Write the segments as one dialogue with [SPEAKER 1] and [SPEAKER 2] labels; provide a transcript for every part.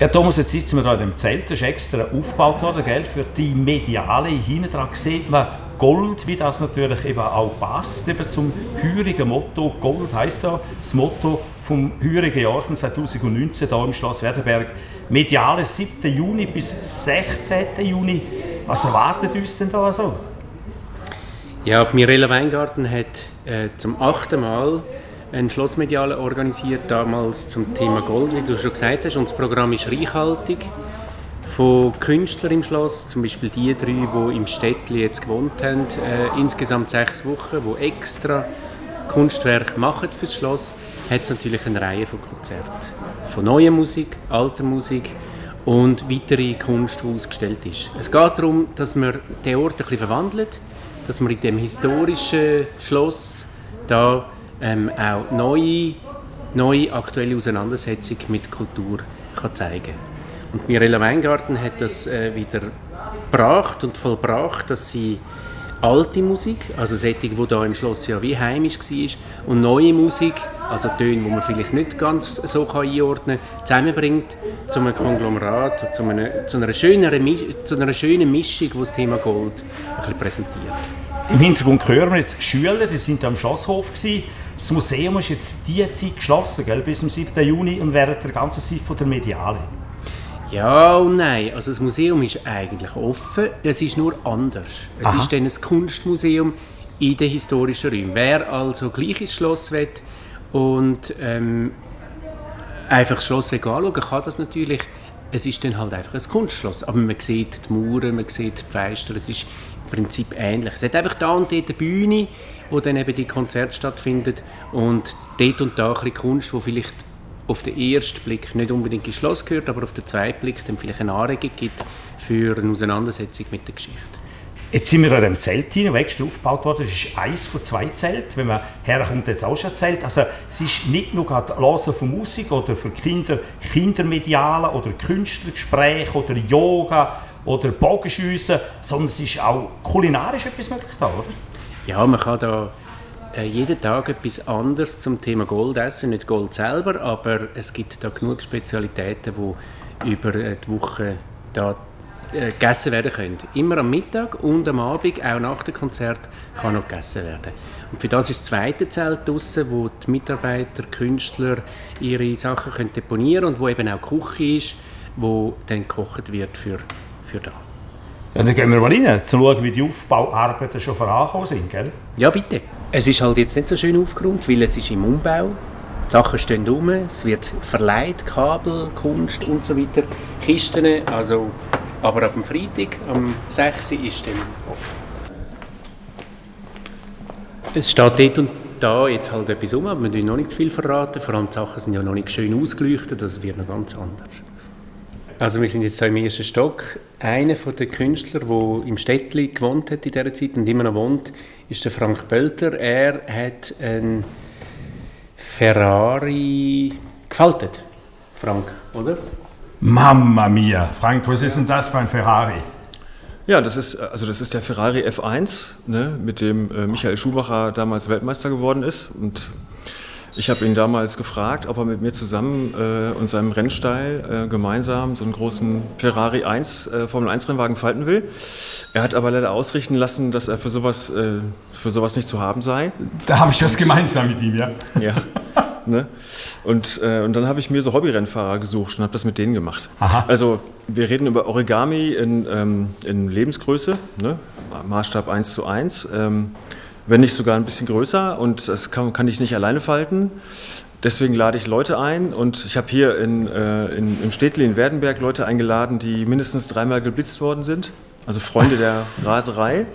[SPEAKER 1] Ja, Thomas, jetzt sitzen wir hier in dem Zelt, das ist extra aufgebaut worden, gell, für die Mediale. Hinten dran sieht man Gold, wie das natürlich eben auch passt, eben zum heurigen Motto. Gold heisst ja das Motto vom heurigen Jahr von 2019 hier im Schloss Werdenberg. Mediale 7. Juni bis 16. Juni. Was erwartet uns denn da so?
[SPEAKER 2] Ja, Mirella Weingarten hat äh, zum achten Mal ein Schlossmediale organisiert, damals zum Thema Gold, wie du schon gesagt hast. Und das Programm ist reichhaltig von Künstlern im Schloss, zum Beispiel die drei, die im Städtli jetzt gewohnt haben, äh, insgesamt sechs Wochen, die extra Kunstwerke machen fürs Schloss, hat es natürlich eine Reihe von Konzerten. Von neuer Musik, alter Musik und weitere Kunst, die ausgestellt ist. Es geht darum, dass man den Ort ein bisschen verwandelt, dass man in dem historischen Schloss da ähm, auch neue, neue aktuelle Auseinandersetzung mit Kultur kann zeigen. Und Mirella Weingarten hat das äh, wieder gebracht und vollbracht, dass sie alte Musik, also solche, die hier im Schloss ja wie heimisch war, und neue Musik, also Töne, die man vielleicht nicht ganz so kann einordnen kann, zusammenbringt zu einem Konglomerat, zu einer, zu einer, schöneren, zu einer schönen Mischung, die das Thema Gold ein bisschen präsentiert.
[SPEAKER 1] Im Hintergrund hören wir jetzt Schüler, die sind am Schlosshof gewesen. Das Museum ist jetzt die Zeit geschlossen, gell, bis zum 7. Juni und während der ganzen Zeit von der Mediale.
[SPEAKER 2] Ja und nein. Also das Museum ist eigentlich offen, es ist nur anders. Es Aha. ist dann ein Kunstmuseum in den historischen Räumen. Wer also gleich ins Schloss will und ähm, einfach das Schloss anschauen kann das natürlich. Es ist dann halt einfach ein Kunstschloss. Aber man sieht die Mauern, man sieht die Fenster, es ist im Prinzip ähnlich. Es hat einfach da und dort eine Bühne, wo dann eben die Konzerte stattfinden und dort und da ein bisschen Kunst, wo vielleicht auf den ersten Blick nicht unbedingt ins Schloss gehört, aber auf den zweiten Blick dann vielleicht eine Anregung gibt für eine Auseinandersetzung mit der Geschichte.
[SPEAKER 1] Jetzt sind wir an dem Zelt hinein, das extra aufgebaut worden. Das ist eins von zwei Zelten. Wenn man herkommt, jetzt auch schon ein Zelt. Also es ist nicht nur gerade Hören von Musik oder für Kinder Kindermediale oder Künstlergespräche oder Yoga oder Bogenschiessen, sondern es ist auch kulinarisch etwas möglich da, oder?
[SPEAKER 2] Ja, man kann da äh, jeden Tag etwas anderes zum Thema Gold essen. Nicht Gold selber, aber es gibt da genug Spezialitäten, die über äh, die Woche da äh, gegessen werden können. Immer am Mittag und am Abend, auch nach dem Konzert, kann noch gegessen werden. Und für das ist das zweite Zelt draussen, wo die Mitarbeiter, Künstler ihre Sachen können deponieren und wo eben auch Küche ist, wo dann gekocht wird für, für da.
[SPEAKER 1] Ja, dann gehen wir mal rein, um zu schauen, wie die Aufbauarbeiten schon vorangekommen sind, gell?
[SPEAKER 2] Ja, bitte. Es ist halt jetzt nicht so schön aufgeräumt, weil es ist im Umbau. Die Sachen stehen rum, es wird verleiht, Kabel, Kunst und so weiter, Kisten, also... Aber ab dem Freitag, am 6. ist dann offen. Es steht dort und da jetzt halt etwas um, aber wir dürfen noch nicht zu viel verraten. Vor allem die Sachen sind ja noch nicht schön ausgeleuchtet, das wird noch ganz anders. Also wir sind jetzt im ersten Stock. Einer der Künstler, der im Städtli gewohnt hat in dieser Zeit und immer noch wohnt, ist der Frank Bölter. Er hat einen Ferrari gefaltet. Frank, oder?
[SPEAKER 1] Mamma mia! Frank, was ist denn das für ein Ferrari?
[SPEAKER 3] Ja, das ist, also das ist der Ferrari F1, ne, mit dem äh, Michael Schumacher damals Weltmeister geworden ist. Und ich habe ihn damals gefragt, ob er mit mir zusammen äh, und seinem Rennstall äh, gemeinsam so einen großen Ferrari 1 äh, Formel 1 Rennwagen falten will. Er hat aber leider ausrichten lassen, dass er für sowas, äh, für sowas nicht zu haben sei.
[SPEAKER 1] Da habe ich was gemeinsam mit ihm, ja.
[SPEAKER 3] Ja. Ne? Und, äh, und dann habe ich mir so Hobbyrennfahrer gesucht und habe das mit denen gemacht.
[SPEAKER 1] Aha.
[SPEAKER 3] Also wir reden über Origami in, ähm, in Lebensgröße, ne? Maßstab 1 zu 1. Ähm, wenn nicht sogar ein bisschen größer und das kann, kann ich nicht alleine falten. Deswegen lade ich Leute ein und ich habe hier in, äh, in, im Städtli in Werdenberg Leute eingeladen, die mindestens dreimal geblitzt worden sind, also Freunde der Raserei,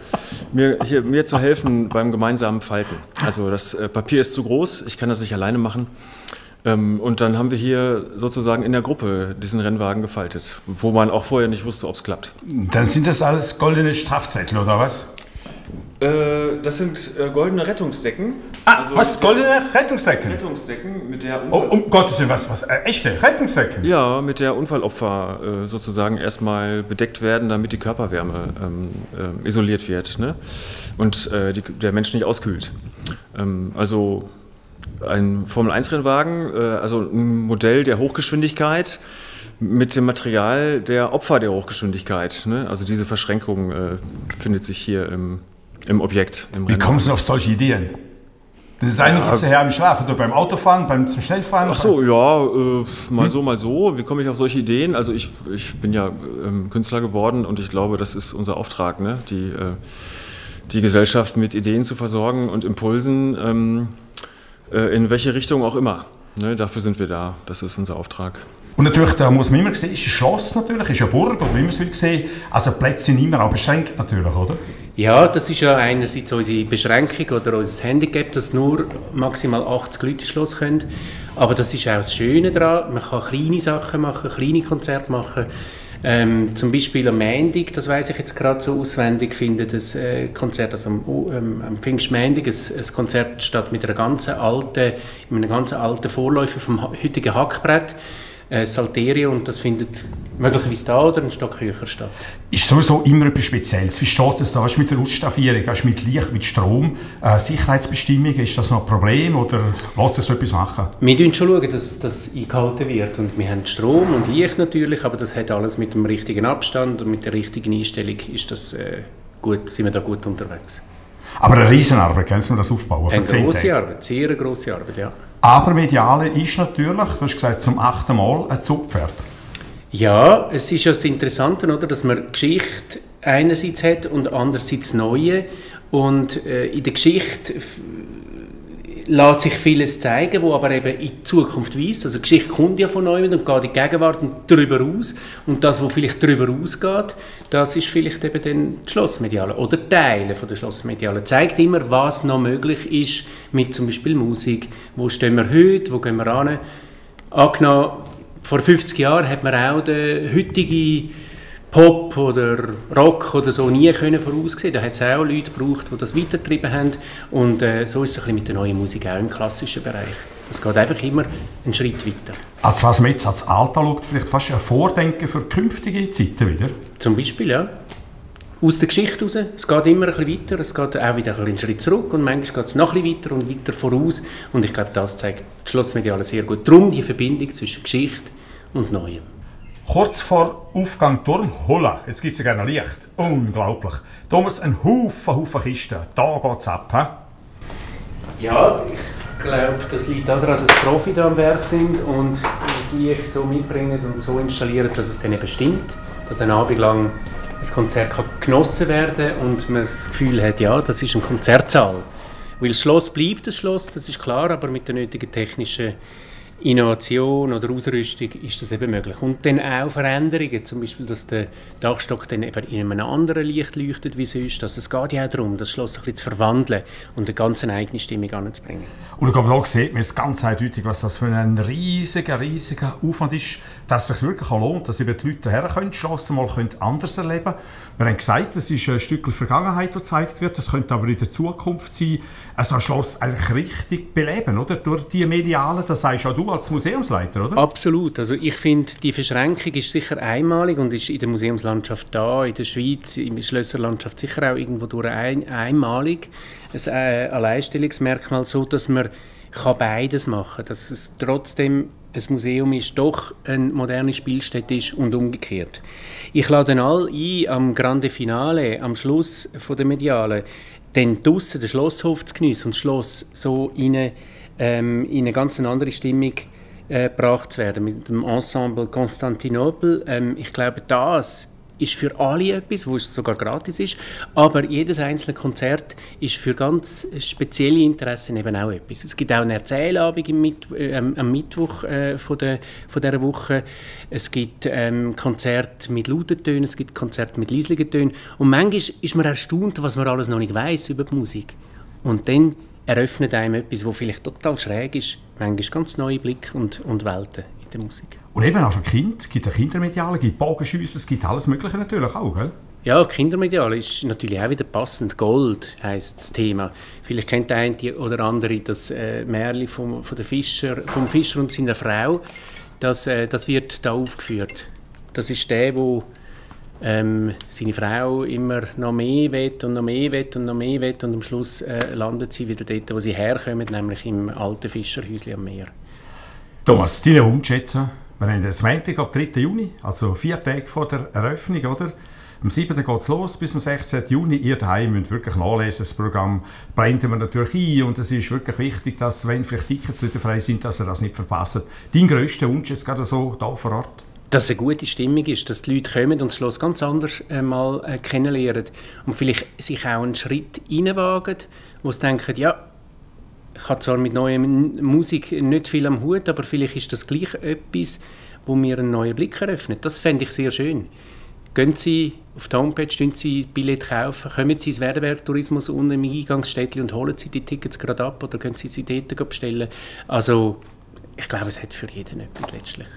[SPEAKER 3] mir, hier, mir zu helfen beim gemeinsamen Falten. Also das äh, Papier ist zu groß, ich kann das nicht alleine machen. Ähm, und dann haben wir hier sozusagen in der Gruppe diesen Rennwagen gefaltet, wo man auch vorher nicht wusste, ob es klappt.
[SPEAKER 1] Dann sind das alles goldene Strafzettel, oder was?
[SPEAKER 3] Äh, das sind äh, goldene Rettungsdecken.
[SPEAKER 1] Ah, also was? Goldene Rettungsdecken?
[SPEAKER 3] Rettungsdecken mit der
[SPEAKER 1] Unfall oh, um Gottes Willen, was? was äh, echte Rettungsdecken?
[SPEAKER 3] Ja, mit der Unfallopfer äh, sozusagen erstmal bedeckt werden, damit die Körperwärme ähm, äh, isoliert wird ne? und äh, die, der Mensch nicht auskühlt. Ähm, also ein Formel-1-Rennwagen, also ein Modell der Hochgeschwindigkeit mit dem Material der Opfer der Hochgeschwindigkeit. Ne? Also diese Verschränkung äh, findet sich hier im, im Objekt. Im
[SPEAKER 1] Wie kommen Sie auf solche Ideen? Das ist eigentlich ja. her im Schlaf, oder beim Autofahren, beim zum Schnellfahren?
[SPEAKER 3] Ach so, ja, äh, mal hm? so, mal so. Wie komme ich auf solche Ideen? Also ich, ich bin ja ähm, Künstler geworden und ich glaube, das ist unser Auftrag, ne? die, äh, die Gesellschaft mit Ideen zu versorgen und Impulsen, ähm, äh, in welche Richtung auch immer. Ne? Dafür sind wir da, das ist unser Auftrag.
[SPEAKER 1] Und natürlich, da muss man immer sehen, ist ein Schloss natürlich, ist eine Burg, oder wie man es will sehen. Also Plätze sind immer auch beschränkt natürlich, oder?
[SPEAKER 2] Ja, das ist ja einerseits unsere Beschränkung oder unser Handicap, dass nur maximal 80 Leute ins Schloss können. Aber das ist auch das Schöne daran, man kann kleine Sachen machen, kleine Konzerte machen. Ähm, zum Beispiel am Montag, das weiß ich jetzt gerade so auswendig, findet das äh, Konzert, also am, ähm, am Pfingstmontag, ein, ein Konzert statt mit einer ganz alten, mit einem ganz alten Vorläufer vom heutigen Hackbrett äh, Salterio und das findet möglicherweise da oder ein Stock höher statt.
[SPEAKER 1] Ist sowieso immer etwas Spezielles. Wie steht es da? Hast mit der Ausstaffierung, hast mit Licht, mit Strom, äh, Sicherheitsbestimmungen, ist das noch ein Problem oder lässt so etwas machen?
[SPEAKER 2] Wir schauen schon, dass das eingehalten wird und wir haben Strom und Licht natürlich, aber das hat alles mit dem richtigen Abstand und mit der richtigen Einstellung ist das äh, gut, sind wir da gut unterwegs.
[SPEAKER 1] Aber eine Riesenarbeit, können Sie das aufbauen?
[SPEAKER 2] Eine große Arbeit, sehr große Arbeit, ja.
[SPEAKER 1] Aber Mediale ist natürlich, du hast gesagt, zum achten Mal ein Zugpferd.
[SPEAKER 2] Ja, es ist ja das Interessante, oder, dass man Geschichte einerseits hat und andererseits Neue. Und äh, in der Geschichte lässt sich vieles zeigen, wo aber eben in die Zukunft weist. Also Geschichte kommt ja von neuem und geht in die Gegenwart und darüber aus. Und das, was vielleicht darüber ausgeht, das ist vielleicht eben dann die Schlossmediale oder Teile von der Schlossmediale. Zeigt immer, was noch möglich ist mit zum Beispiel Musik. Wo stehen wir heute, wo gehen wir an? Angenommen, vor 50 Jahren hat man auch den heutigen Pop oder Rock oder so nie können voraussehen. Da hat es auch Leute gebraucht, die das weitergetrieben haben. Und äh, so ist es ein bisschen mit der neuen Musik auch im klassischen Bereich. Das geht einfach immer einen Schritt weiter.
[SPEAKER 1] Als was man jetzt als Alter schaut, vielleicht fast ein Vordenken für künftige Zeiten wieder?
[SPEAKER 2] Zum Beispiel, ja. Aus der Geschichte heraus. Es geht immer ein bisschen weiter, es geht auch wieder einen Schritt zurück und manchmal geht es noch ein bisschen weiter und weiter voraus. Und ich glaube, das zeigt die Schlossmediale sehr gut. Darum die Verbindung zwischen Geschichte und Neuem.
[SPEAKER 1] Kurz vor Aufgang Turm, holla, jetzt gibt es gerne Licht. Unglaublich. Thomas, ein Haufen, Haufen Kisten. Da geht es ab, he?
[SPEAKER 2] Ja, ich glaube, das liegt daran, dass Profi da am Werk sind und das Licht so mitbringen und so installieren, dass es dann eben stimmt. Dass ein Abend lang ein Konzert kann genossen werden und man das Gefühl hat, ja, das ist ein Konzertsaal. Weil das Schloss bleibt das Schloss, das ist klar, aber mit der nötigen technischen Innovation oder Ausrüstung ist das eben möglich. Und dann auch Veränderungen, zum Beispiel, dass der Dachstock dann eben in einem anderen Licht leuchtet wie sonst. Also es geht ja auch darum, das Schloss ein bisschen zu verwandeln und eine ganz eigene Stimmung anzubringen.
[SPEAKER 1] Und ich glaube, da sieht man es ganz eindeutig, was das für ein riesiger, riesiger Aufwand ist, dass es sich wirklich auch lohnt, dass eben die Leute her können, das Schloss mal können anders erleben Wir haben gesagt, das ist ein Stück Vergangenheit, das gezeigt wird, das könnte aber in der Zukunft sein, also ein Schloss eigentlich richtig beleben, oder? Durch die Medialen, das sagst auch du als Museumsleiter, oder?
[SPEAKER 2] Absolut. Also ich finde, die Verschränkung ist sicher einmalig und ist in der Museumslandschaft da, in der Schweiz, in der Schlösserlandschaft sicher auch irgendwo durch ein, einmalig. Ein äh, Alleinstellungsmerkmal, so dass man kann beides machen kann. Dass es trotzdem ein Museum ist, doch eine moderne Spielstätte ist und umgekehrt. Ich lade alle ein, am Grande Finale, am Schluss der Mediale, dann draussen den Schlosshof zu geniessen und das Schloss so in ähm, in eine ganz andere Stimmung äh, gebracht zu werden mit dem Ensemble Konstantinopel. Ähm, ich glaube, das ist für alle etwas, wo es sogar gratis ist, aber jedes einzelne Konzert ist für ganz spezielle Interessen eben auch etwas. Es gibt auch eine Erzählabend Mit äh, am Mittwoch äh, von, der, von dieser Woche. Es gibt ähm, Konzerte mit lauten Tönen, es gibt Konzerte mit leislichen Tönen und manchmal ist man erstaunt, was man alles noch nicht weiß über die Musik. Und dann eröffnet einem etwas, was vielleicht total schräg ist, manchmal ganz neue Blicke und, und Welten in der Musik.
[SPEAKER 1] Und eben auch für Kinder, es gibt Kindermediale, es gibt Bogenschüsse, es gibt alles Mögliche natürlich auch, gell?
[SPEAKER 2] Ja, Kindermediale ist natürlich auch wieder passend. Gold heisst das Thema. Vielleicht kennt der eine oder andere das äh, Märchen vom, von der Fischer, vom Fischer und seiner Frau. Das, äh, das wird da aufgeführt. Das ist der, wo ähm, seine Frau immer noch mehr will und noch mehr will und noch mehr will und am Schluss äh, landet sie wieder dort, wo sie herkommen, nämlich im alten Fischerhäuschen am Meer.
[SPEAKER 1] Thomas, deine Hundschätze, Wir haben den Montag ab 3. Juni, also vier Tage vor der Eröffnung, oder? Am 7. geht es los bis zum 16. Juni. Ihr daheim müsst wirklich nachlesen. Das Programm blenden wir natürlich ein und es ist wirklich wichtig, dass, wenn vielleicht Tickets wieder frei sind, dass ihr das nicht verpasst. Dein grösster Wunsch jetzt gerade so da vor Ort?
[SPEAKER 2] Dass es eine gute Stimmung ist, dass die Leute kommen und das Schloss ganz anders äh, mal äh, kennenlernen und vielleicht sich auch einen Schritt reinwagen, wo sie denken, ja, ich habe zwar mit neuer Musik nicht viel am Hut, aber vielleicht ist das gleich etwas, wo mir einen neuen Blick eröffnet. Das fände ich sehr schön. Gehen Sie auf die Homepage, kaufen Sie Billett kaufen, kommen Sie ins Werdenberg unten im Eingangsstädtchen und holen Sie die Tickets gerade ab oder können Sie sie dort bestellen. Also ich glaube, es hat für jeden etwas letztlich.